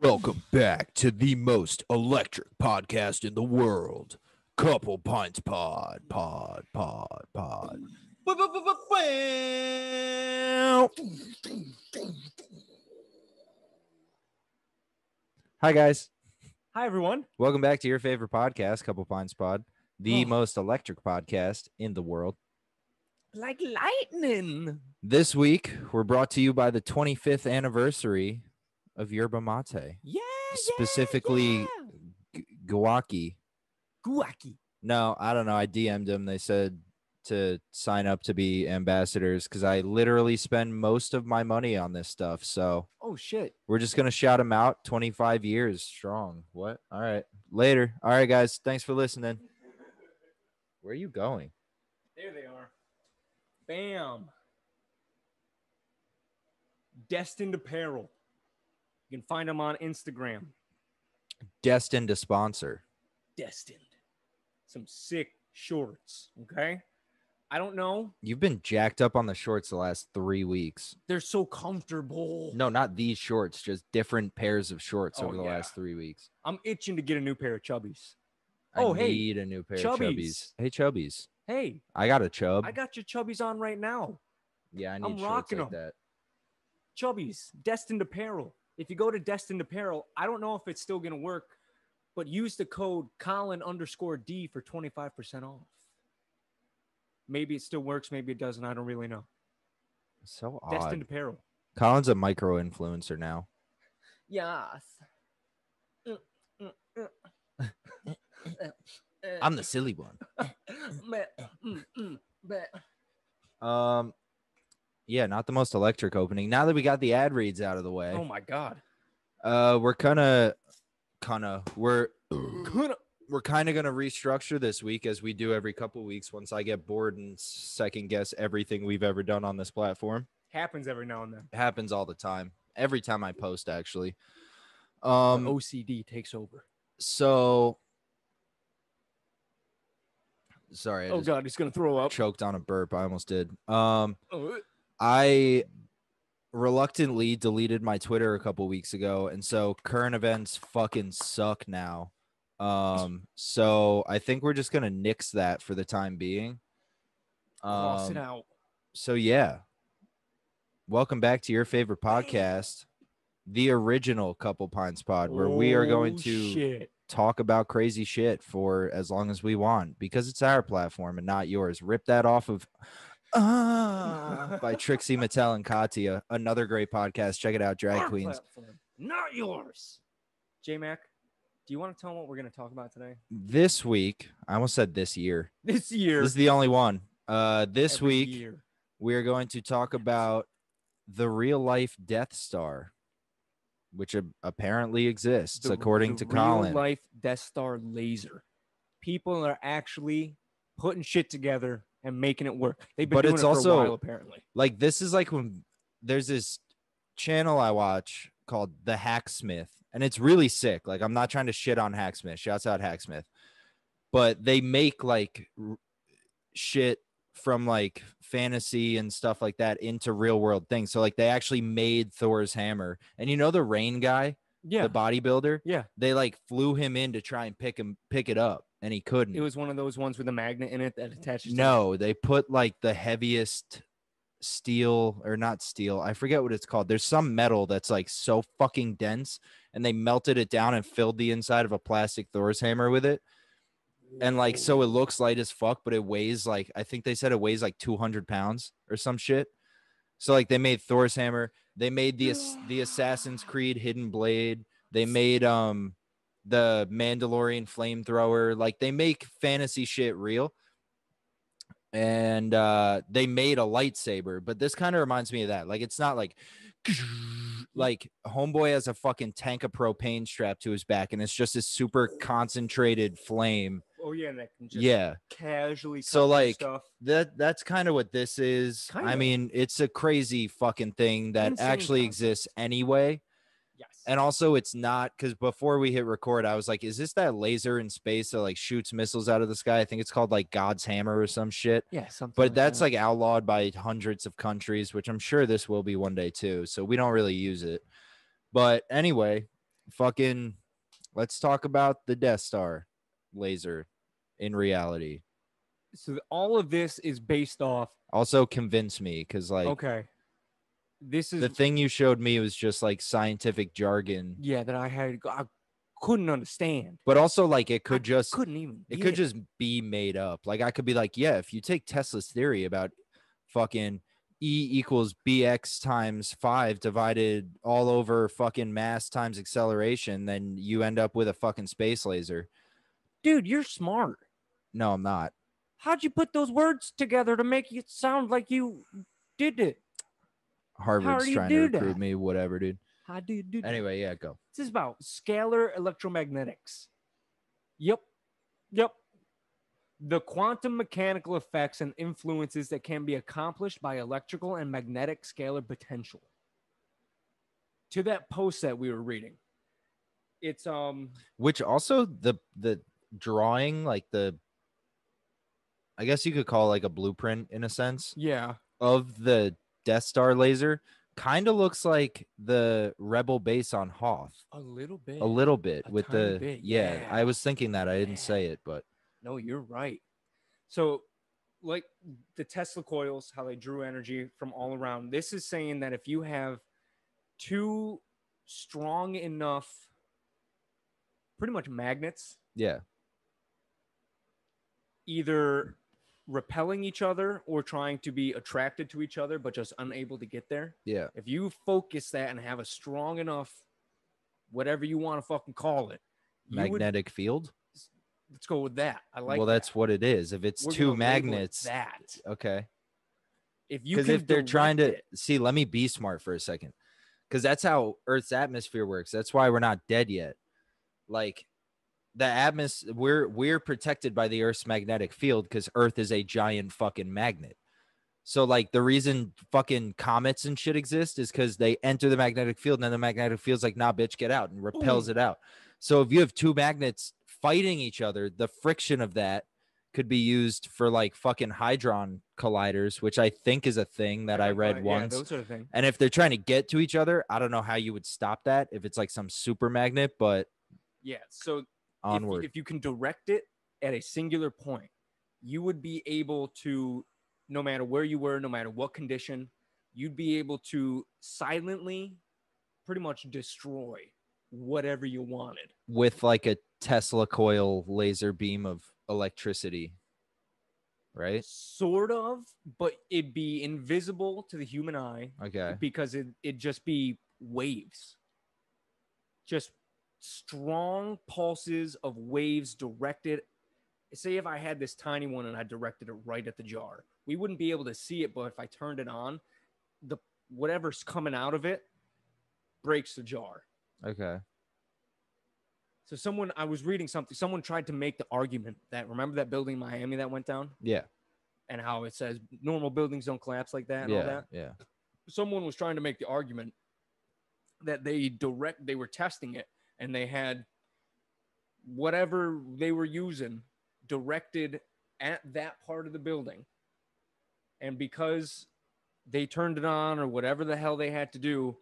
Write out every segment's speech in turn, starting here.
Welcome back to the most electric podcast in the world. Couple Pints Pod, Pod, Pod, Pod. Hi, guys. Hi, everyone. Welcome back to your favorite podcast, Couple Pints Pod, the Oh. most electric podcast in the world. Like lightning. This week, we're brought to you by the 25th anniversary of Yerba Mate, Yeah. specifically yeah. G- Guayaki. Guayaki. No, I don't know. I DM'd them. They said to sign up to be ambassadors because I literally spend most of my money on this stuff. So Oh, shit. we're just gonna shout them out. Twenty five years strong. What? All right. Later. All right, guys. Thanks for listening. Where are you going? There they are. Bam. Destined Apparel. You can find them on Instagram. Destined to sponsor. Destined. Some sick shorts. Okay. I don't know. You've been jacked up on the shorts the last three weeks. They're so comfortable. No, not these shorts, just different pairs of shorts Oh, over the yeah. last three weeks. I'm itching to get a new pair of chubbies. I Oh, hey, need a new pair of chubbies. chubbies. Hey, chubbies. Hey, I got a chub. I got your chubbies on right now. yeah, I need I'm shorts rocking like 'em. that. Chubbies, Destined Apparel. If you go to Destined Apparel, I don't know if it's still going to work, but use the code Kollin underscore D for 25% off. Maybe it still works, maybe it doesn't. I don't really know. So odd. Destined Apparel. Kollin's a micro influencer now. Yes. I'm the silly one. Um, yeah, not the most electric opening. Now that we got the ad reads out of the way, Oh my God. uh, we're kind of, kind of, we're Good. we're kind of gonna restructure this week as we do every couple weeks. Once I get bored and second guess everything we've ever done on this platform, Happens every now and then. it happens all the time. Every time I post, actually. Um, OCD takes over. so sorry, I Oh just God, he's going to throw up. choked on a burp. I almost did. Um. Oh, I reluctantly deleted my Twitter a couple weeks ago, and so current events fucking suck now. Um, so I think we're just gonna nix that for the time being. Cross it Um, out. so yeah, welcome back to your favorite podcast, the original Couple Pints Pod, where we are going Oh, to Shit. talk about crazy shit for as long as we want because it's our platform and not yours. Rip that off of Ah by Trixie Mattel and Katya. Another great podcast. Check it out, Drag Our Queens. platform, not yours. JMac, do you want to tell them what we're going to talk about today? This week, I almost said this year. This year. This is the only one. Uh, this every week year. we are going to talk about the real life Death Star, which apparently exists The- according the to Kollin. Real life Death Star laser. People are actually putting shit together and making it work. They've been But doing it's it for also- a while, apparently. like this is like when there's this channel I watch called The Hacksmith, and it's really sick. Like I'm not trying to shit on Hacksmith. Shouts out Hacksmith, but they make like r- shit from like fantasy and stuff like that into real world things. So like they actually made Thor's hammer, and you know the rain guy, Yeah. the bodybuilder. yeah. They like flew him in to try and pick him pick it up, and he couldn't. It was one of those ones with a magnet in it that attaches. to No, they put like the heaviest steel or not steel. I forget what it's called. There's some metal that's like so fucking dense and they melted it down and filled the inside of a plastic Thor's hammer with it. And like so it looks light as fuck, but it weighs like I think they said it weighs like 200 pounds or some shit. So like they made Thor's hammer, they made the the Assassin's Creed Hidden Blade, they made um the Mandalorian flamethrower. Like they make fantasy shit real. And uh they made a lightsaber, but this kind of reminds me of that. Like it's not like like homeboy has a fucking tank of propane strapped to his back and it's just this super concentrated flame. Oh yeah, that can just yeah. casually. So, like, stuff. That that's kind of what this is. I Kinda. mean, it's a crazy fucking thing that Insane actually concept. exists anyway. Yes. And also, it's not because before we hit record, I was like, "Is this that laser in space that like shoots missiles out of the sky?" I think it's called like God's hammer or some shit. yeah, something. But that's that. like outlawed by hundreds of countries, which I'm sure this will be one day too. So we don't really use it. But anyway, fucking let's talk about the Death Star laser in reality. So all of this is based off. Also convince me because like okay. This is the thing you showed me was just like scientific jargon. yeah that I had I couldn't understand. But also like it could I just couldn't even. it get could just be made up. Like I could be like, yeah, if you take Tesla's theory about fucking E equals BX times five divided all over fucking mass times acceleration, then you end up with a fucking space laser. dude. You're smart. No, I'm not. How'd you put those words together to make it sound like you did it? Harvard's trying to recruit that? me, whatever, dude. How do you do that? Anyway, yeah, go. This is about scalar electromagnetics. Yep. Yep. The quantum mechanical effects and influences that can be accomplished by electrical and magnetic scalar potential. To that post that we were reading. It's um Which also the the drawing, like the I guess you could call it like a blueprint in a sense yeah. of the Death Star laser kind of looks like the rebel base on Hoth. A little bit. a little bit A with the bit, yeah, yeah. I was thinking that I didn't Yeah. say it, but No, you're right. So, like the Tesla coils, how they drew energy from all around. This is saying that if you have two strong enough, pretty much magnets, yeah, either repelling each other or trying to be attracted to each other, but just unable to get there. yeah, If you focus that and have a strong enough, whatever you want to fucking call it, you would- magnetic field. let's go with that. I like. well, that. that's what it is. If it's We're two gonna label it magnets, That okay. if you Because if they're trying to it- see, let me be smart for a second. Because that's how Earth's atmosphere works. That's why we're not dead yet. Like the atmosphere, we're we're protected by the Earth's magnetic field because Earth is a giant fucking magnet. So like the reason fucking comets and shit exist is because they enter the magnetic field and then the magnetic field's like, nah, bitch, get out and repels mm-hmm. it out. So if you have two magnets fighting each other, the friction of that could be used for like fucking hadron colliders, which I think is a thing that I read once. Yeah, those thing. and if they're trying to get to each other, I don't know how you would stop that if it's like some super magnet, but Yeah. So onward. if you can direct it at a singular point, you would be able to, no matter where you were, no matter what condition, you'd be able to silently, pretty much destroy whatever you wanted. with like a Tesla coil laser beam of electricity. Right? Sort of, but it'd be invisible to the human eye Okay. because it it'd just be waves. Just strong pulses of waves directed. Say if I had this tiny one and I directed it right at the jar, we wouldn't be able to see it, but if I turned it on, the whatever's coming out of it breaks the jar. Okay. So someone I was reading something, someone tried to make the argument that remember that building in Miami that went down Yeah. and how it says normal buildings don't collapse like that and all that. Yeah. someone was trying to make the argument that they direct they were testing it and they had whatever they were using directed at that part of the building and because they turned it on or whatever the hell they had to do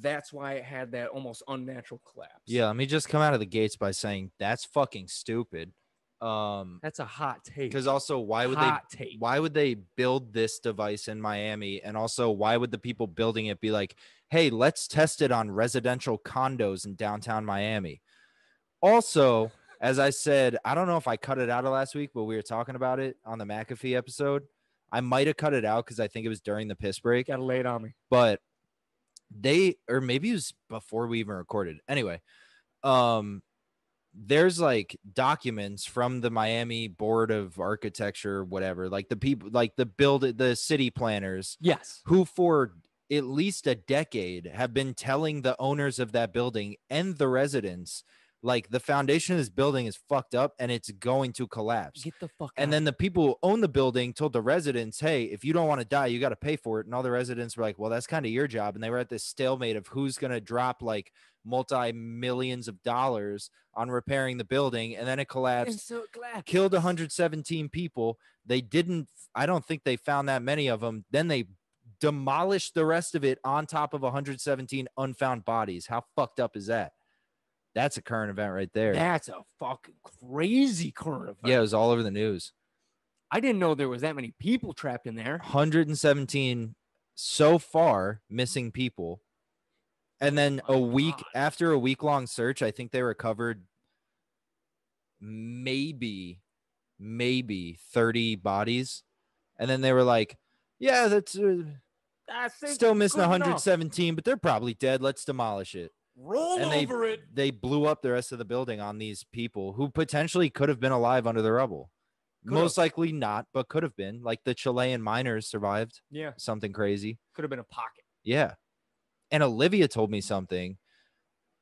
that's why it had that almost unnatural collapse Yeah. Let me just come out of the gates by saying that's fucking stupid. Um, that's a hot take because also why would hot they take why would they build this device in Miami? And also, why would the people building it be like, hey, let's test it on residential condos in downtown Miami? Also, as I said, I don't know if I cut it out of last week, but we were talking about it on the McAfee episode. I might have cut it out because I think it was during the piss break, gotta lay it on me but they, or maybe it was before we even recorded. Anyway, um, there's like documents from the Miami Board of Architecture, whatever, like the people, like the build, the city planners yes who for at least a decade have been telling the owners of that building and the residents, like the foundation of this building is fucked up and it's going to collapse. get the fuck And out. then the people who own the building told the residents, hey, if you don't want to die, you got to pay for it. And all the residents were like, well, that's kind of your job. And they were at this stalemate of who's going to drop like multi millions of dollars on repairing the building. And then it And collapsed, so glad killed 117 people. They didn't, I don't think they found that many of them. Then they demolished the rest of it on top of 117 unfound bodies. How fucked up is that? That's a current event right there. That's a fucking crazy current event. yeah, it was all over the news. I didn't know there was that many people trapped in there. 117 so far missing people. And then Oh a week God. after a week long search, I think they recovered maybe, maybe 30 bodies. And then they were like, yeah, that's uh, That's it. still missing good enough. 117, but they're probably dead. Let's demolish it. Roll and they- over it. They blew up the rest of the building on these people who potentially could have been alive under the rubble. Could've. Most likely not, but could have been. Like the Chilean miners survived Yeah, something crazy. could have been a pocket. Yeah. And Olivia told me something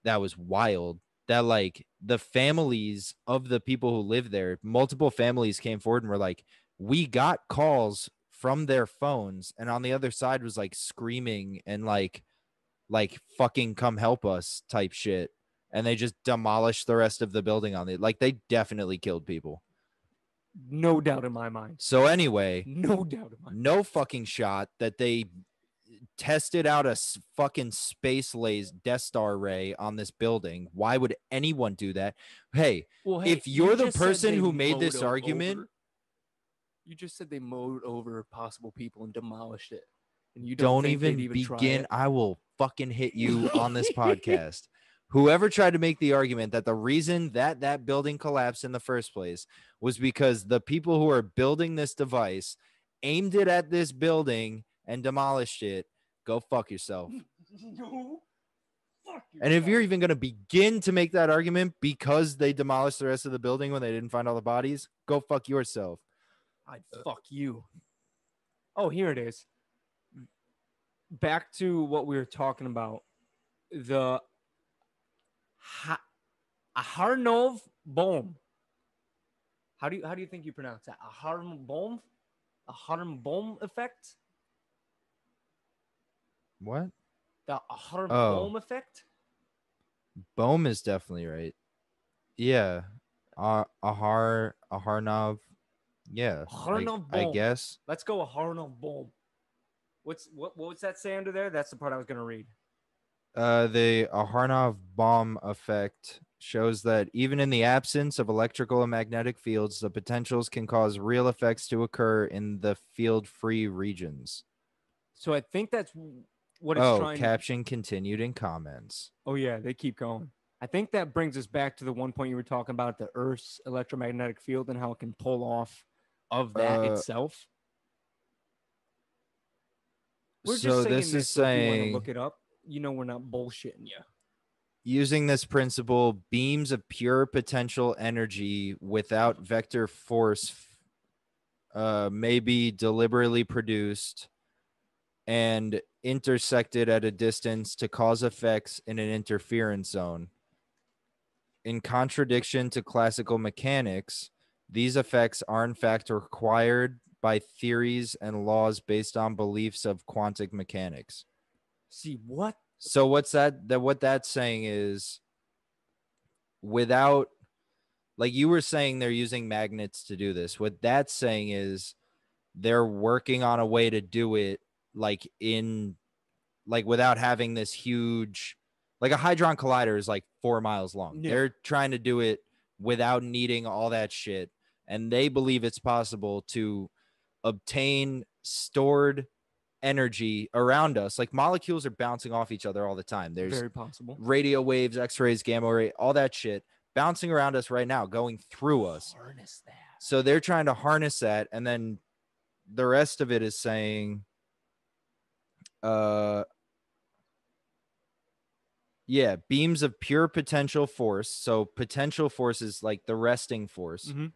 that was wild that like the families of the people who live there, multiple families came forward and were like, we got calls from their phones and on the other side was like screaming and like like fucking come help us type shit and they just demolished the rest of the building on it like they definitely killed people No doubt in my mind. so anyway No doubt in my mind. no fucking shot that they tested out a fucking space lays Death Star ray on this building. Why would anyone do that? Hey, Well, If you you're the person who made this argument- over- you just said they mowed over possible people and demolished it, and you don't, don't, think they'd even, begin. I will fucking hit you on this podcast. Whoever tried to make the argument that the reason that that building collapsed in the first place was because the people who are building this device aimed it at this building and demolished it, go fuck yourself. no. And if you're even going to begin to make that argument because they demolished the rest of the building when they didn't find all the bodies, go fuck yourself. I'd fuck you. Oh, here it is. Back to what we were talking about. The ha- Aharnov Bohm. How do you how do you think you pronounce that? Aharn Bohm? Aharn Bohm effect? What? The Aharn Oh. Bohm effect? Bohm is definitely right. Yeah. Uh, Ahar Aharnov. Yeah. I- I, guess. Let's go a Aharnov Bohm. What's what what's that say under there? That's the part I was gonna read. Uh, the Aharnov Bohm effect shows that even in the absence of electrical and magnetic fields, the potentials can cause real effects to occur in the field-free regions. So I think that's what it's Oh, trying to caption continued in comments. Oh yeah, they keep going. I think that brings us back to the one point you were talking about the Earth's electromagnetic field and how it can pull off of that Uh, itself. We're so just saying this is you wanna saying look it up. You know we're not bullshitting you. using this principle, beams of pure potential energy without vector force uh, may be deliberately produced and intersected at a distance to cause effects in an interference zone. In contradiction to classical mechanics, these effects are in fact required by theories and laws based on beliefs of quantum mechanics. See what? So what's that that what that's saying is without like you were saying they're using magnets to do this. What that's saying is they're working on a way to do it like in like without having this huge like a hadron collider is like 4 miles long. Yeah. They're trying to do it without needing all that shit and they believe it's possible to obtain stored energy around us like molecules are bouncing off each other all the time there's Very possible. radio waves x-rays gamma ray all that shit bouncing around us right now going through us Harness that. so they're trying to harness that and then the rest of it is saying uh yeah beams of pure potential force so potential force is like the resting force Mhm.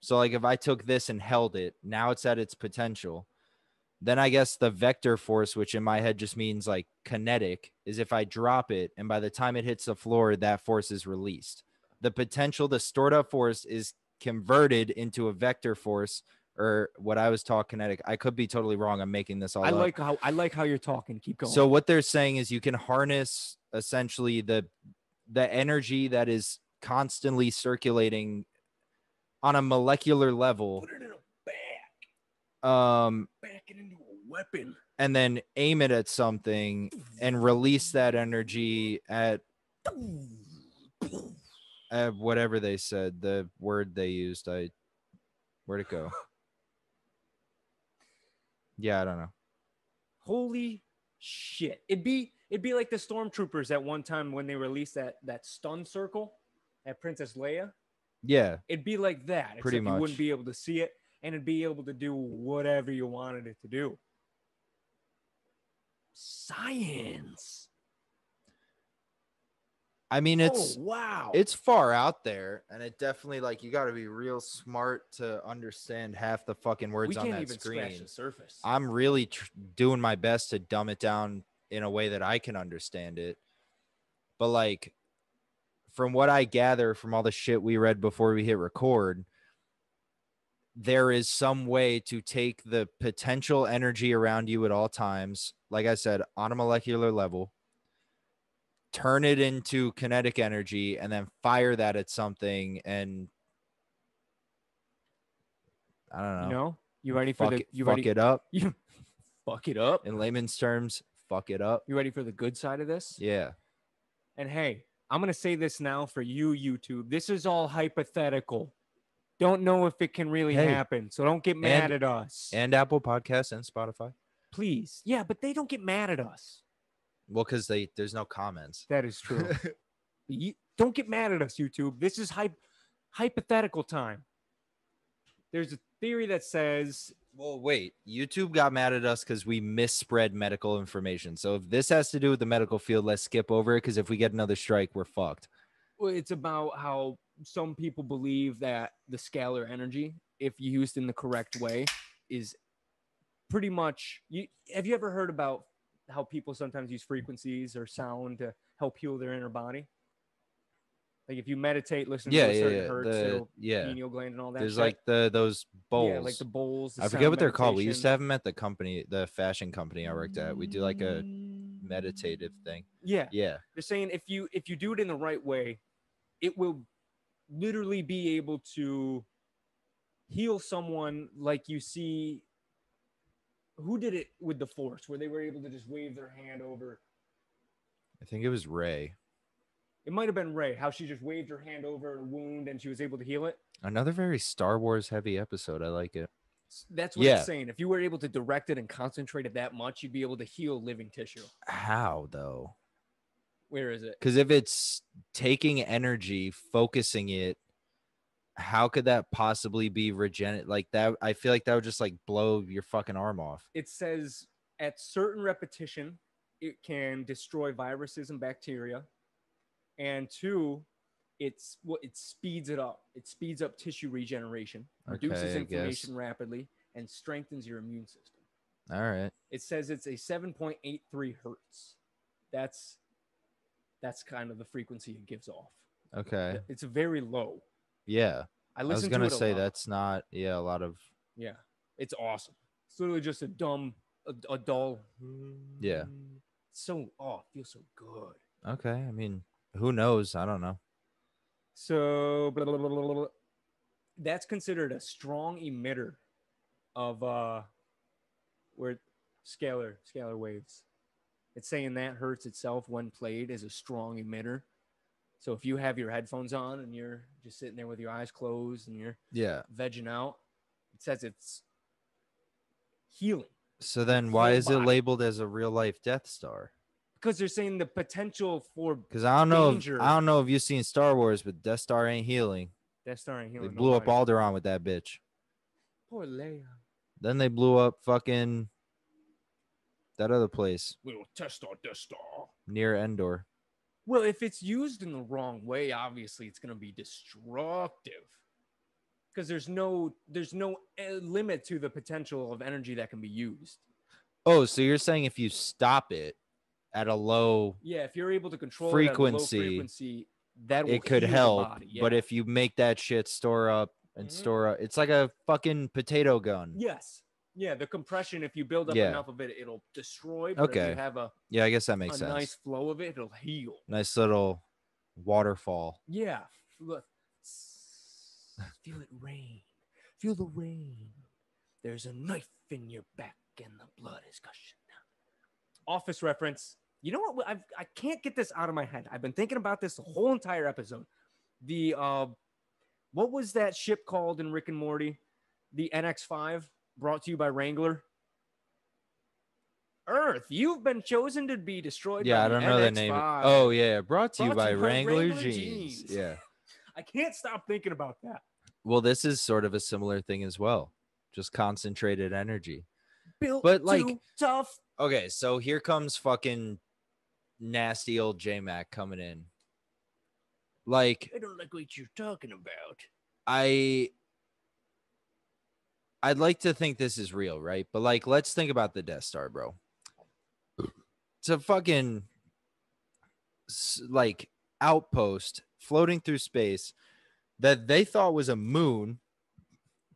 So like if i took this and held it now it's at its potential. Then i guess the vector force which in my head just means like kinetic is if i drop it and by the time it hits the floor that force is released. The potential the stored up force is converted into a vector force or what i was taught kinetic. I could be totally wrong. I'm making this all I up. like how I like how you're talking. Keep going. so what they're saying is you can harness essentially the the energy that is constantly circulating on a molecular level put it in a bag, um back it into a weapon. and then aim it at something and release that energy at uh, whatever they said, the word they used, I where'd it go? yeah, I don't know. Holy shit! It'd be it'd be like the stormtroopers at one time when they released that that stun circle at Princess Leia. Yeah, It'd be like that. Pretty except You wouldn't be able to see it, and it'd be able to do whatever you wanted it to do. Science. I mean it's oh wow. it's far out there, and it definitely like you got to be real smart to understand half the fucking words we on that even scratch screen. the surface. I'm really tr- doing my best to dumb it down in a way that I can understand it. But like from what I gather from all the shit we read before we hit record, there is some way to take the potential energy around you at all times, like I said, on a molecular level, turn it into kinetic energy and then fire that at something and I don't know. you know, you ready for fuck the it, you fuck ready it up. you fuck it up. In layman's terms, fuck it up. You ready for the good side of this? Yeah. And hey, I'm going to say this now for you, YouTube. This is all hypothetical. Don't know if it can really Hey, happen. So don't get mad and- at us. And Apple Podcasts and Spotify. Please. Yeah, but they don't get mad at us. Well, because they there's no comments. That is true. You- don't get mad at us, YouTube. This is hy- hypothetical time. There's a theory that says Well, wait. YouTube got mad at us because we misspread medical information. So if this has to do with the medical field, let's skip over it. Because if we get another strike, we're fucked. well, it's about how some people believe that the scalar energy, if used in the correct way, is pretty much. You have you ever heard about how people sometimes use frequencies or sound to help heal their inner body? Like if you meditate, listen Yeah, to yeah, certain yeah. hertz, The, yeah. pineal gland and all that. There's shit. like the those bowls. yeah, like the bowls. the I forget what they're called. We used to have them at the company, the fashion company I worked at. We do like a meditative thing. Yeah, Yeah. they're saying if you if you do it in the right way it will literally be able to heal someone like you see who did it with the force where they were able to just wave their hand over I think it was Rey. It might have been Rey how she just waved her hand over a wound and she was able to heal it Another very Star Wars heavy episode. I like it. That's what Yeah. it's saying if you were able to direct it and concentrate it that much you'd be able to heal living tissue How though? where is it Because if it's taking energy, focusing it, how could that possibly be regenerate? Like that, I feel like that would just like blow your fucking arm off. it says at certain repetition it can destroy viruses and bacteria and two it's what it speeds it up it speeds up tissue regeneration reduces Okay, I inflammation rapidly and strengthens your immune system All right. it says it's a 7.83 hertz that's that's kind of the frequency it gives off Okay. it's very low Yeah. i I was gonna to say lot. that's not. Yeah, a lot of. yeah it's awesome it's literally just a dumb a, a dull Yeah. so oh it feels so good Okay. I mean, who knows? I don't know. So blah, blah, blah, that's considered a strong emitter of uh where scalar scalar waves. It's saying that hertz itself when played is a strong emitter. So if you have your headphones on and you're just sitting there with your eyes closed and you're Yeah. vegging out, it says it's healing So then, why is it labeled as a real life Death Star? Because they're saying the potential for Because I don't know. If, I don't know if you've seen Star Wars, but Death Star ain't healing. Death Star They healing. blew up nobody. Alderaan with that bitch. Poor Leia. Then they blew up fucking that other place We'll test our Death Star. near Endor. Well, if it's used in the wrong way, obviously it's going to be destructive. Because there's no there's no uh, limit to the potential of energy that can be used. Oh, so you're saying if you stop it at a low, Yeah, if you're able to control it at a low Frequency, frequency, that will it could help. body, But if you make that shit store up and Mhm. store up, it's like a fucking potato gun. yes, yeah, the compression if you build up Yeah. enough of it, it'll destroy. But if Okay. you have a, Yeah, I guess that makes sense. nice flow of it, it'll heal. nice little waterfall. Yeah, look, feel it rain. Feel the rain. There's a knife in your back, and the blood is gushing. Office reference. You know what? I've, I can't get this out of my head. I've been thinking about this the whole entire episode. the uh, what was that ship called in Rick and Morty? The NX5, brought to you by Wrangler. Earth, you've been chosen to be destroyed. Yeah, I don't the know the NX5. name. Oh yeah, brought to you by to you by Wrangler, Wrangler jeans. jeans. Yeah. I can't stop thinking about that. Well, this is sort of a similar thing as well. Just concentrated energy. Built But, like- tough. Okay, so here comes fucking nasty old JMac coming in. Like I don't like what you're talking about. I I'd like to think this is real, right? But like let's think about the Death Star, bro. It's a fucking like outpost floating through space that they thought was a moon.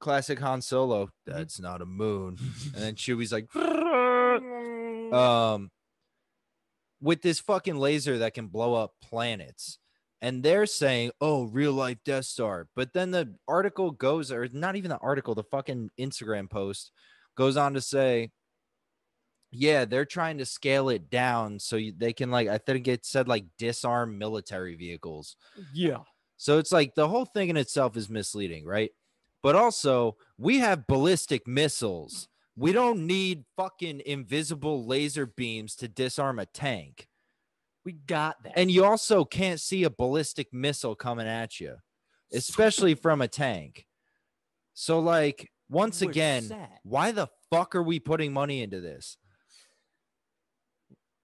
Classic Han Solo. That's not a moon. And then Chewie's like, um, with this fucking laser that can blow up planets. And they're saying, oh, real life Death Star. But then the article goes, or not even the article, the fucking Instagram post goes on to say, yeah, they're trying to scale it down so you, they can, like, I think it said, like, disarm military vehicles. yeah. So it's like the whole thing in itself is misleading, right? But also, we have ballistic missiles. We don't need fucking invisible laser beams to disarm a tank. We got that. And you also can't see a ballistic missile coming at you, especially from a tank. So, like, once We're again, set. why the fuck are we putting money into this?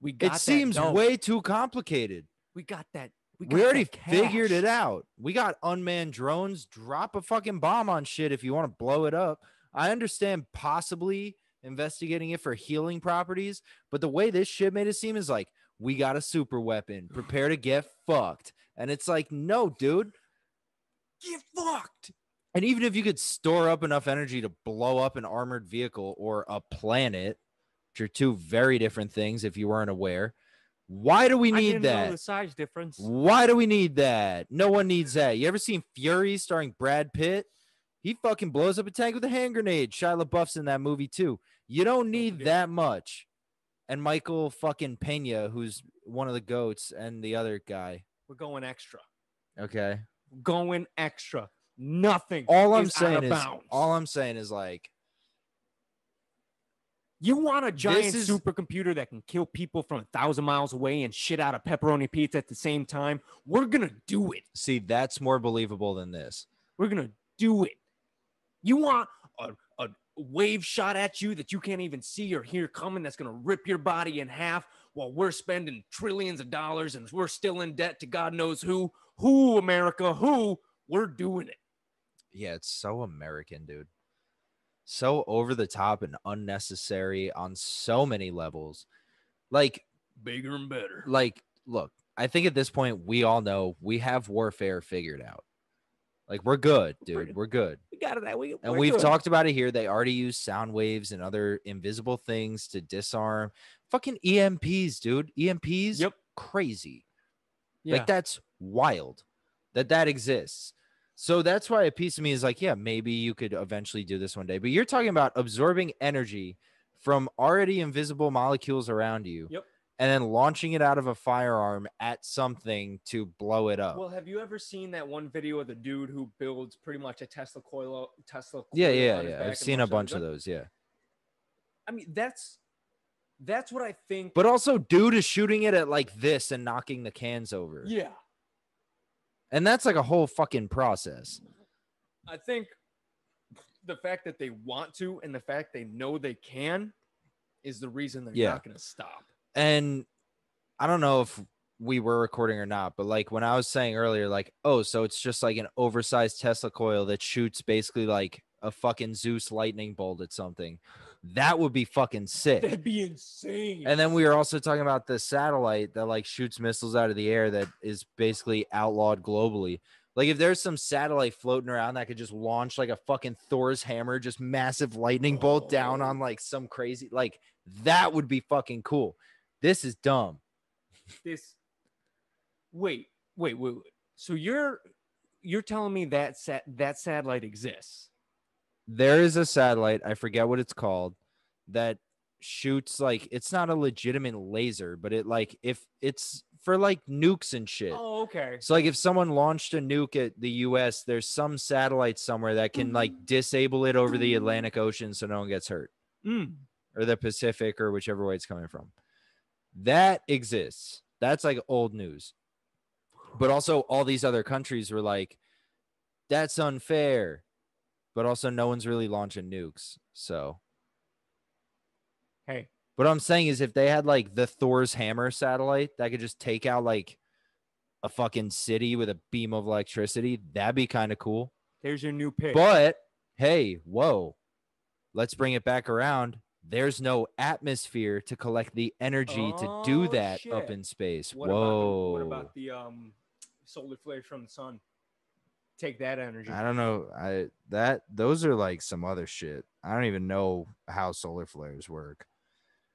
we got It seems way too complicated. We got that. We, We, already figured it out. We got unmanned drones. Drop a fucking bomb on shit if you want to blow it up. I understand possibly investigating it for healing properties, but the way this shit made it seem is like we got a super weapon. Prepare to get fucked. And it's like, no, dude. Get fucked. And even if you could store up enough energy to blow up an armored vehicle or a planet, which are two very different things if you weren't aware, why do we need that? the size difference. Why do we need that? No one needs that. You ever seen Fury starring Brad Pitt? He fucking blows up a tank with a hand grenade. Shia LaBeouf's in that movie too. You don't need that much. And Michael fucking Pena, who's one of the goats, and the other guy. We're going extra. Okay. Going extra. Nothing. All I'm saying is bounds. all I'm saying is like You want a giant is- supercomputer that can kill people from a thousand miles away and shit out a pepperoni pizza at the same time? We're gonna do it. see that's more believable than this. We're gonna do it. You want a, a wave shot at you that you can't even see or hear coming that's gonna rip your body in half while we're spending trillions of dollars and we're still in debt to God knows who. Who, America? Who? We're doing it. Yeah, it's so American, dude. So over the top and unnecessary on so many levels. Like Bigger and better. like look i think at this point we all know we have warfare figured out like we're good dude we're good We got it way. and we've talked about it here they already use sound waves and other invisible things to disarm fucking emps dude emps Yep. crazy Yeah. like that's wild that that exists so that's why a piece of me is like yeah maybe you could eventually do this one day but you're talking about absorbing energy from already invisible molecules around you Yep. and then launching it out of a firearm at something to blow it up Well, have you ever seen that one video of the dude who builds pretty much a Tesla coil? Tesla. yeah coil yeah his yeah i've seen a bunch of those yeah I mean, that's that's what I think. but also dude is shooting it at like this and knocking the cans over yeah, and that's like a whole fucking process I think the fact that they want to and the fact they know they can is the reason they're Yeah. not going to stop. and I don't know if we were recording or not, but like when I was saying earlier, like, oh, so it's just like an oversized Tesla coil that shoots basically like a fucking Zeus lightning bolt at something. That would be fucking sick. That'd be insane. And then we were also talking about the satellite that like shoots missiles out of the air that is basically outlawed globally. Like if there's some satellite floating around that could just launch like a fucking Thor's hammer, just massive lightning bolt down on oh. like some crazy like that would be fucking cool. This is dumb. this. Wait, wait, wait, wait. So you're you're telling me that sat that satellite exists? There is a satellite, I forget what it's called, that shoots like it's not a legitimate laser, but it like if it's for like nukes and shit. Oh, okay. So like if someone launched a nuke at the US, there's some satellite somewhere that can like disable it over the Atlantic Ocean so no one gets hurt Mm. or the Pacific or whichever way it's coming from. That exists. That's like old news. But also all these other countries were like that's unfair. But also no one's really launching nukes. So Hey, what I'm saying is if they had like the Thor's hammer satellite that could just take out like a fucking city with a beam of electricity, that'd be kind of cool. there's your new pick. But hey, whoa. Let's bring it back around. There's no atmosphere to collect the energy to do Oh, that up in space. what whoa. about the, what about the um solar flares from the sun? Take that energy. I don't know. I that those are like some other shit. I don't even know how solar flares work.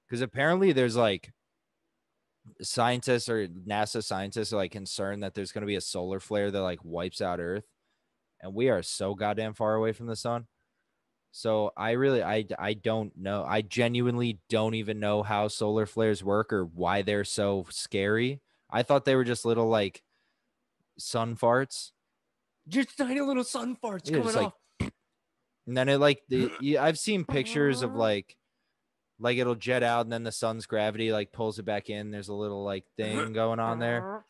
Cuz apparently there's like scientists or NASA scientists are like concerned that there's going to be a solar flare that like wipes out earth and we are so goddamn far away from the sun. So I really I I don't know. I genuinely don't even know how solar flares work or why they're so scary. I thought they were just little like sun farts. Just tiny little sun farts Yeah, coming like- off. And then it like the yeah, I've seen pictures of uh-huh. like like it'll jet out and then the sun's gravity like pulls it back in. There's a little like thing going on there.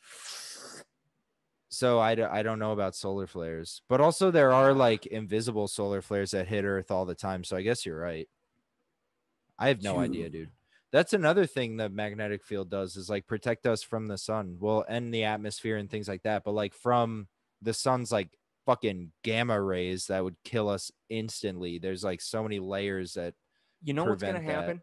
So I, d- I don't know about solar flares, but also there are like invisible solar flares that hit Earth all the time. So I guess you're right. I have no idea, dude. That's another thing the magnetic field does is like protect us from the sun. Well, and the atmosphere and things like that. But like from the sun's like fucking gamma rays that would kill us instantly. There's like so many layers that You know what's gonna that. happen?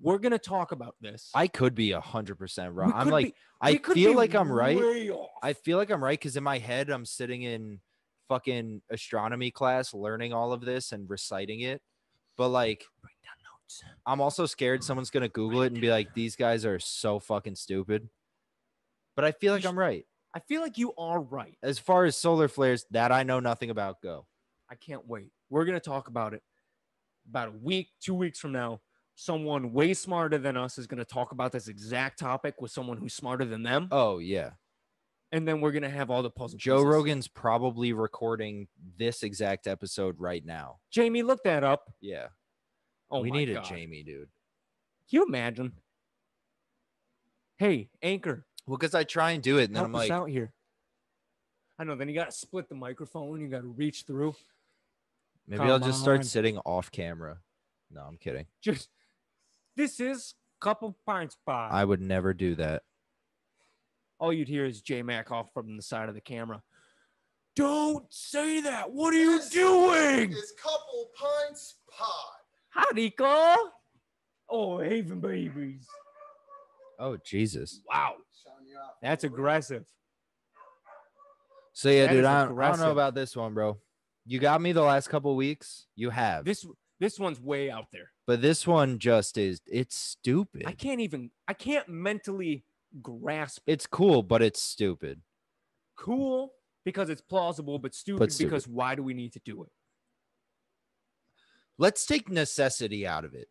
We're gonna talk about this. I could be a hundred percent wrong. I'm like be- I feel like I'm right. off. I feel like I'm right because in my head, I'm sitting in fucking astronomy class learning all of this and reciting it. But like, Write down notes. I'm also scared someone's going to Google it and be like, these guys are so fucking stupid. But I feel like I'm right. I feel like you are right. As far as solar flares, that I know nothing about go. I can't wait. We're gonna talk about it about a week, two weeks from now. Someone way smarter than us is gonna talk about this exact topic with someone who's smarter than them, Oh, yeah. and then we're gonna have all the puzzle. Joe pieces. Rogan's probably recording this exact episode right now. Jamie, look that up. Yeah. Oh, we need God. a Jamie, dude. Can you imagine? Hey, Anchor, Well, because I try and do it and then I'm us like, out here. I know. Then you got to split the microphone. You got to reach through. maybe I'll just start on. sitting off camera. No, I'm kidding. Just this is couple pints by. I would never do that. All you'd hear is JMac off from the side of the camera. Don't say that. What are you This doing? is couple pints pod. Howdy, Carl. Oh, Haven babies. Oh Jesus. Wow, Showing you out. That's aggressive. So yeah, That dude, I don't, I don't know about this one, bro. You got me the last couple weeks. You have, This this one's way out there. but this one just is. It's stupid. I can't even. I can't mentally grasp. It's cool, but it's stupid. Cool because it's plausible, but stupid, stupid. because why do we need to do it? Let's take necessity out of it.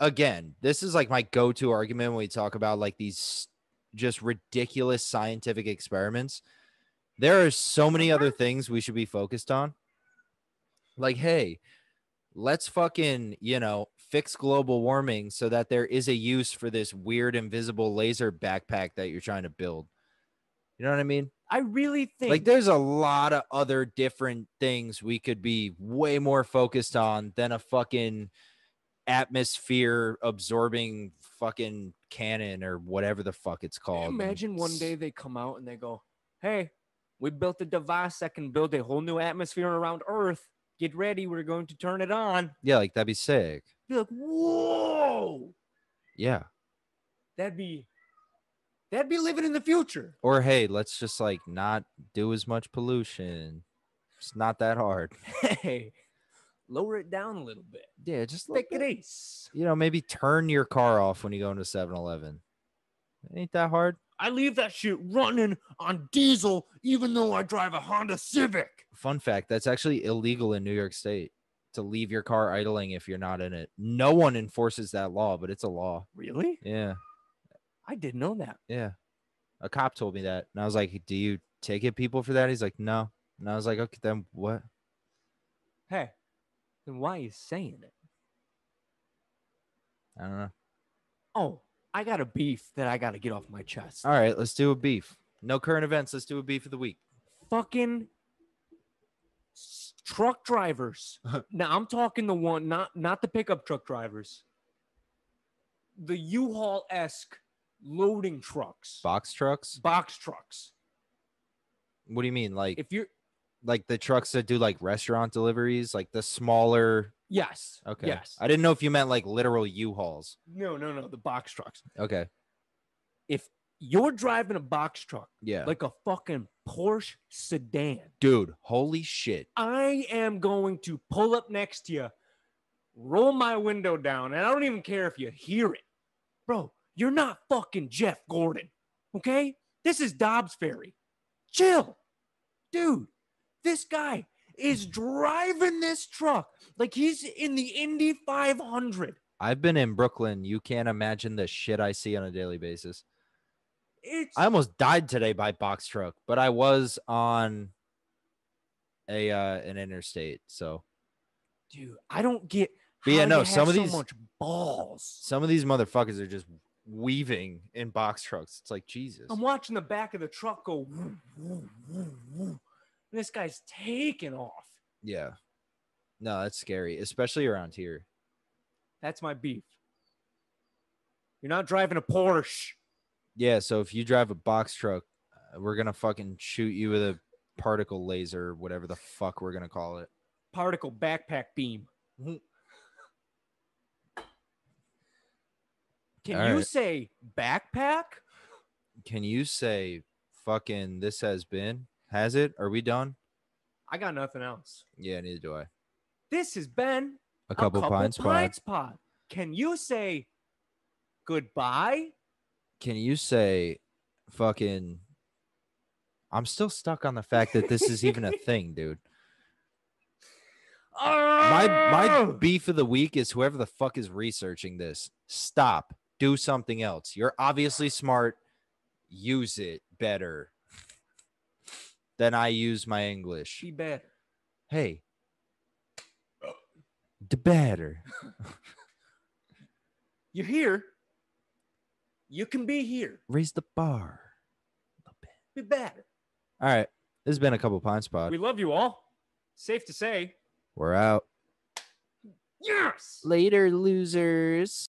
Again, this is like my go-to argument when we talk about like these just ridiculous scientific experiments. There are so many other things we should be focused on. Like, hey, let's fucking, you know, fix global warming so that there is a use for this weird invisible laser backpack that you're trying to build. You know what I mean? I really think Like there's a lot of other different things we could be way more focused on than a fucking atmosphere absorbing fucking cannon or whatever the fuck it's called. Imagine one day they come out and they go, "Hey, we built a device that can build a whole new atmosphere around Earth. Get ready, we're going to turn it on." Yeah, like that'd be sick. Be like, "Whoa, Yeah. that'd be that'd be living in the future." Or hey, let's just like not do as much pollution. It's not that hard. Hey, lower it down a little bit. Yeah, just Take like it easy. you know, maybe turn your car off when you go into 7-Eleven. Ain't that hard? I leave that shit running on diesel, even though I drive a Honda Civic. Fun fact, that's actually illegal in New York State to leave your car idling if you're not in it. No one enforces that law, but it's a law. Really? Yeah. I didn't know that. Yeah. A cop told me that. And I was like, Do you ticket people for that? He's like, No. And I was like, Okay, then what? Hey, then why you saying it? I don't know. Oh, I got a beef that I got to get off my chest. All right, let's do a beef. No current events. Let's do a beef of the week. Fucking truck drivers. now I'm talking the one, not not the pickup truck drivers. The U-Haul esque loading trucks, Box trucks? box trucks. What do you mean? Like If you're like the trucks that do like restaurant deliveries, like the smaller yes, Okay. yes, I didn't know if you meant like literal U-Hauls. no, no, no, the box trucks. Okay. If you're driving a box truck Yeah. like a fucking Porsche sedan, dude, holy shit. I am going to pull up next to you, roll my window down, and I don't even care if you hear it. Bro, you're not fucking Jeff Gordon, okay? This is Dobbs Ferry. Chill. Dude, this guy is driving this truck like he's in the Indy 500. I've been in Brooklyn. You can't imagine the shit I see on a daily basis. It's I almost died today by box truck, but I was on a uh an interstate. So dude, I don't get But yeah, no, some of so these- much balls. some of these motherfuckers are just weaving in box trucks. It's like Jesus. I'm watching the back of the truck go. woo, woo, woo. And this guy's taking off. Yeah. No, that's scary, especially around here. That's my beef. You're not driving a Porsche. Yeah, so if you drive a box truck, uh, we're gonna fucking shoot you with a particle laser, whatever the fuck we're gonna call it. Particle backpack beam. Mhm. Can All you right. say backpack? Can you say fucking this has been? Has it? Are we done? I got nothing else. Yeah, neither do I. This has been A couple, pints, pod. pints pod. Can you say goodbye? Can you say fucking I'm still stuck on the fact that this is even a thing, dude. My my Ah! beef of the week is whoever the fuck is researching this. Stop. Do something else. You're obviously smart. Use it better than I use my English. be better. Hey. The better. You're here. You can be here. Raise the bar. Be better. All right. This has been a couple pints pod. We love you all. Safe to say. We're out. Yes. Later, losers.